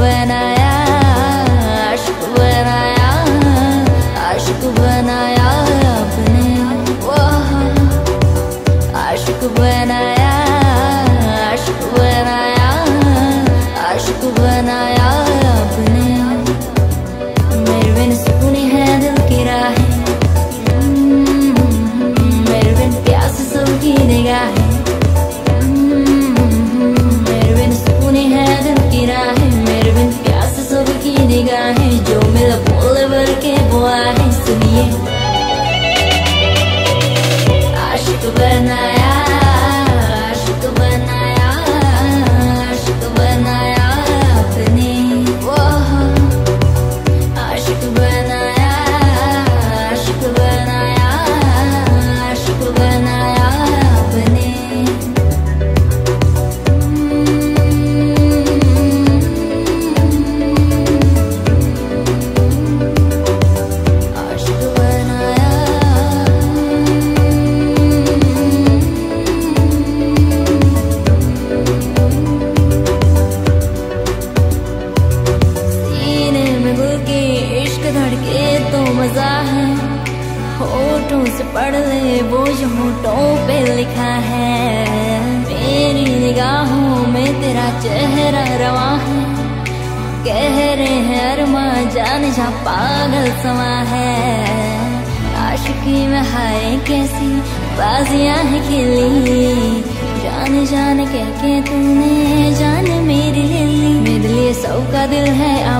बनाया अश्क अश्क बनाया अपने। अश्क बनाया अश्क अश्क बनाया अपने। मेरे बिन सुकून है दिल and I वो जो होठों पे लिखा है। मेरी निगाहों में तेरा चेहरा रवा है। कह रहे हैं, अरमा जान जा, पागल समा है। आशिकी में हाय कैसी, बाजियाँ है खिली। जान जान कह के तूने जान मेरी ले ली। मेरे लिए सौ का दिल है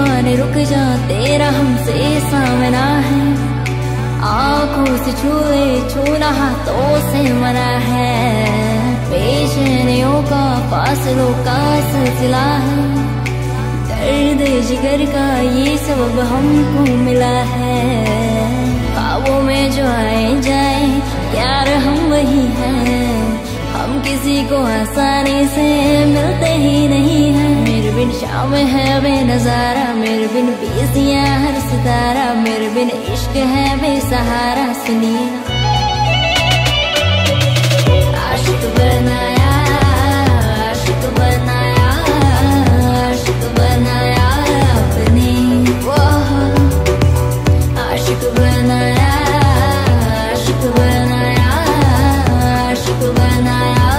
दीवाने रुक जा, तेरा हमसे सामना है। आँखों से छुए, छूना हाथों से मना है। पेशनियों का, फासलों का सिलसिला है। दर्द, जिगर का, ये सबब हमको मिला है। ख्वाबों में जो आए, जाए, यार हम वही हैं। हम किसी को आसानी से मिलते ही नहीं मेरे बिन शाम है वे नज़ारा मेरे बिन पीसिया हर सितारा, मेरे बिन इश्क है वे सहारा सुनिए। आशिक बनाया बनाया, आशिक बनाया अपने। आशिक बनाया आशिक बनाया आशिक बनाया